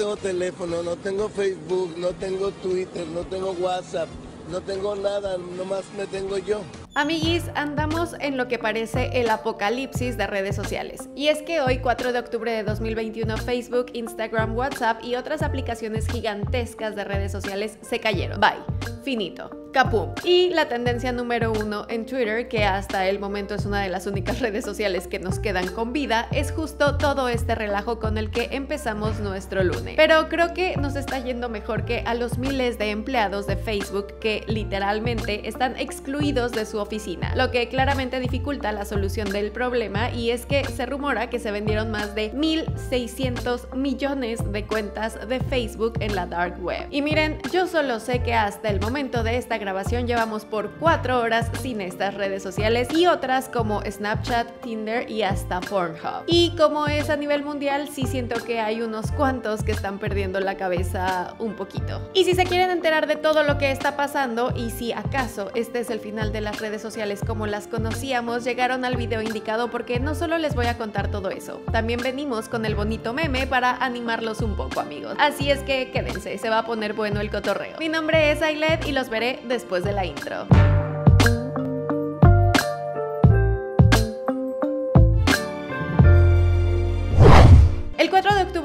tengo teléfono, no tengo Facebook, no tengo Twitter, no tengo WhatsApp, no tengo nada, nomás me tengo yo. Amiguis, andamos en lo que parece el apocalipsis de redes sociales. Y es que hoy, 4 de octubre de 2021, Facebook, Instagram, WhatsApp y otras aplicaciones gigantescas de redes sociales se cayeron. Bye. Finito. Capum. Y la tendencia número uno en Twitter, que hasta el momento es una de las únicas redes sociales que nos quedan con vida, es justo todo este relajo con el que empezamos nuestro lunes. Pero creo que nos está yendo mejor que a los miles de empleados de Facebook que literalmente están excluidos de su oficina, lo que claramente dificulta la solución del problema y es que se rumora que se vendieron más de 1.600 millones de cuentas de Facebook en la dark web. Y miren, yo solo sé que hasta el momento de esta grabación llevamos por cuatro horas sin estas redes sociales y otras como Snapchat, Tinder y hasta Pornhub. Y como es a nivel mundial, sí siento que hay unos cuantos que están perdiendo la cabeza un poquito. Y si se quieren enterar de todo lo que está pasando y si acaso este es el final de las redes sociales como las conocíamos, llegaron al video indicado porque no solo les voy a contar todo eso, también venimos con el bonito meme para animarlos un poco amigos. Así es que quédense, se va a poner bueno el cotorreo. Mi nombre es Ailet y los veré después de la intro.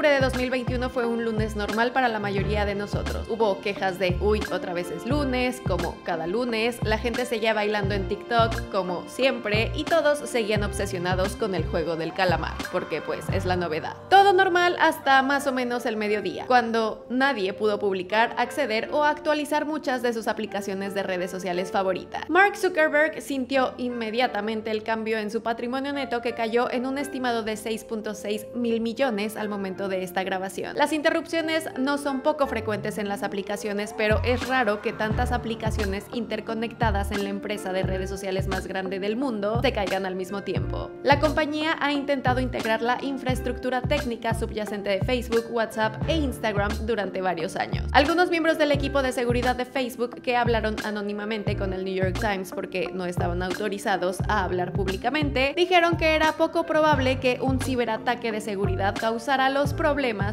De 2021 fue un lunes normal para la mayoría de nosotros. Hubo quejas de, uy, otra vez es lunes, como cada lunes, la gente seguía bailando en TikTok, como siempre, y todos seguían obsesionados con el juego del calamar, porque pues es la novedad. Todo normal hasta más o menos el mediodía, cuando nadie pudo publicar, acceder o actualizar muchas de sus aplicaciones de redes sociales favoritas. Mark Zuckerberg sintió inmediatamente el cambio en su patrimonio neto que cayó en un estimado de 6.6 mil millones al momento de esta grabación. Las interrupciones no son poco frecuentes en las aplicaciones, pero es raro que tantas aplicaciones interconectadas en la empresa de redes sociales más grande del mundo se caigan al mismo tiempo. La compañía ha intentado integrar la infraestructura técnica subyacente de Facebook, WhatsApp e Instagram durante varios años. Algunos miembros del equipo de seguridad de Facebook que hablaron anónimamente con el New York Times porque no estaban autorizados a hablar públicamente, dijeron que era poco probable que un ciberataque de seguridad causara los problemas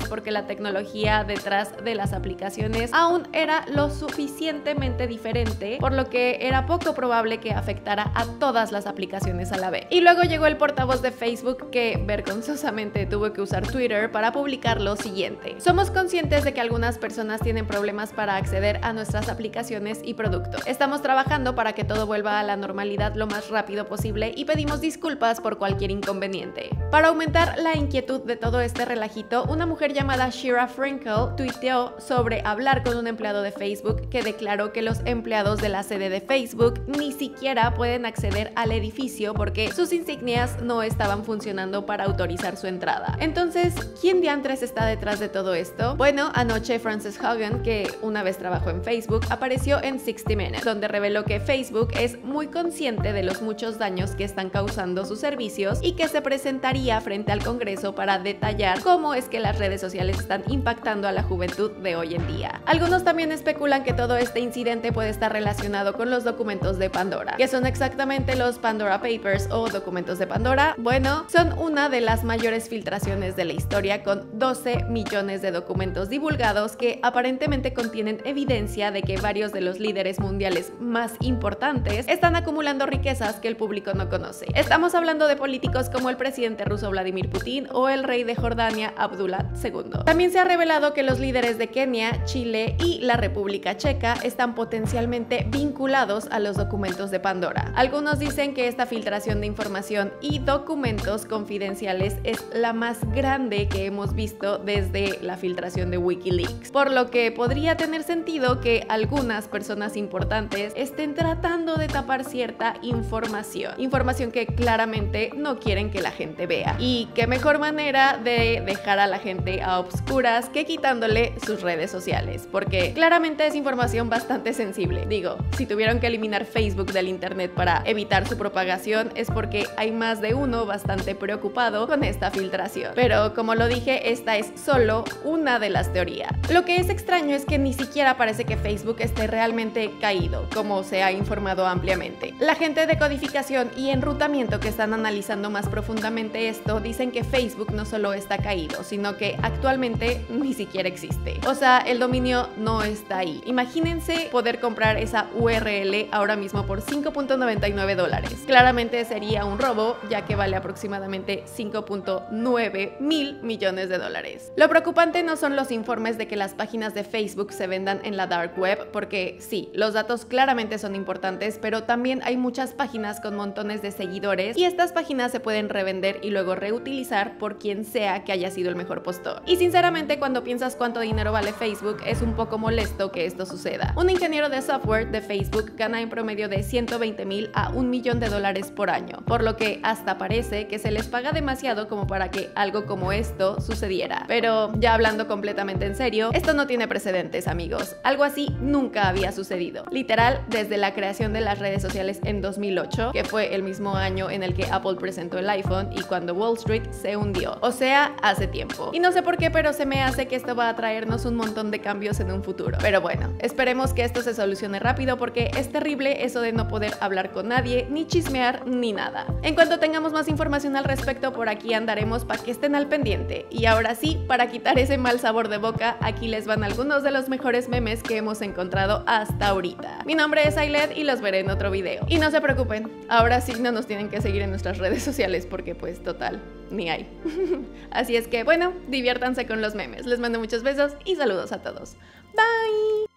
porque la tecnología detrás de las aplicaciones aún era lo suficientemente diferente, por lo que era poco probable que afectara a todas las aplicaciones a la vez. Y luego llegó el portavoz de Facebook que vergonzosamente tuvo que usar Twitter para publicar lo siguiente. Somos conscientes de que algunas personas tienen problemas para acceder a nuestras aplicaciones y productos. Estamos trabajando para que todo vuelva a la normalidad lo más rápido posible y pedimos disculpas por cualquier inconveniente. Para aumentar la inquietud de todo este relajito, una mujer llamada Shira Frankel tuiteó sobre hablar con un empleado de Facebook que declaró que los empleados de la sede de Facebook ni siquiera pueden acceder al edificio porque sus insignias no estaban funcionando para autorizar su entrada. Entonces, ¿quién diantres está detrás de todo esto? Bueno, anoche Frances Hogan, que una vez trabajó en Facebook, apareció en 60 Minutes, donde reveló que Facebook es muy consciente de los muchos daños que están causando sus servicios y que se presentaría frente al Congreso para detallar cómo es que las redes sociales están impactando a la juventud de hoy en día. Algunos también especulan que todo este incidente puede estar relacionado con los documentos de Pandora. ¿Qué son exactamente los Pandora Papers o documentos de Pandora? Bueno, son una de las mayores filtraciones de la historia con 12 millones de documentos divulgados que aparentemente contienen evidencia de que varios de los líderes mundiales más importantes están acumulando riquezas que el público no conoce. Estamos hablando de políticos como el presidente ruso Vladimir Putin o el rey de Jordania Abdullah II. También se ha revelado que los líderes de Kenia, Chile y la República Checa están potencialmente vinculados a los documentos de Pandora. Algunos dicen que esta filtración de información y documentos confidenciales es la más grande que hemos visto desde la filtración de Wikileaks, por lo que podría tener sentido que algunas personas importantes estén tratando de tapar cierta información, información que claramente no quieren que la gente vea. Y qué mejor manera de dejar a la gente a obscuras que quitándole sus redes sociales, porque claramente es información bastante sensible. Digo, si tuvieron que eliminar Facebook del Internet para evitar su propagación es porque hay más de uno bastante preocupado con esta filtración. Pero como lo dije, esta es solo una de las teorías. Lo que es extraño es que ni siquiera parece que Facebook esté realmente caído, como se ha informado ampliamente. La gente de codificación y enrutamiento que están analizando más profundamente esto dicen que Facebook no solo está caído, sino que actualmente ni siquiera existe. O sea, el dominio no está ahí. Imagínense poder comprar esa URL ahora mismo por 5.99 dólares. Claramente sería un robo, ya que vale aproximadamente 5.9 mil millones de dólares. Lo preocupante no son los informes de que las páginas de Facebook se vendan en la dark web, porque sí, los datos claramente son importantes, pero también hay muchas páginas con montones de seguidores y estas páginas se pueden revender y luego reutilizar por quien sea que haya sido el mejor postor. Y sinceramente cuando piensas cuánto dinero vale Facebook es un poco molesto que esto suceda. Un ingeniero de software de Facebook gana en promedio de 120 mil a un millón de dólares por año, por lo que hasta parece que se les paga demasiado como para que algo como esto sucediera. Pero ya hablando completamente en serio, esto no tiene precedentes amigos, algo así nunca había sucedido. Literal, desde la creación de las redes sociales en 2008, que fue el mismo año en el que Apple presentó el iPhone y cuando Wall Street se hundió, o sea, hace Y no sé por qué, pero se me hace que esto va a traernos un montón de cambios en un futuro. Pero bueno, esperemos que esto se solucione rápido porque es terrible eso de no poder hablar con nadie, ni chismear, ni nada. En cuanto tengamos más información al respecto, por aquí andaremos para que estén al pendiente. Y ahora sí, para quitar ese mal sabor de boca, aquí les van algunos de los mejores memes que hemos encontrado hasta ahorita. Mi nombre es Ailet y los veré en otro video. Y no se preocupen, ahora sí no nos tienen que seguir en nuestras redes sociales porque pues total, ni hay. Así es que bueno, diviértanse con los memes. Les mando muchos besos y saludos a todos. Bye.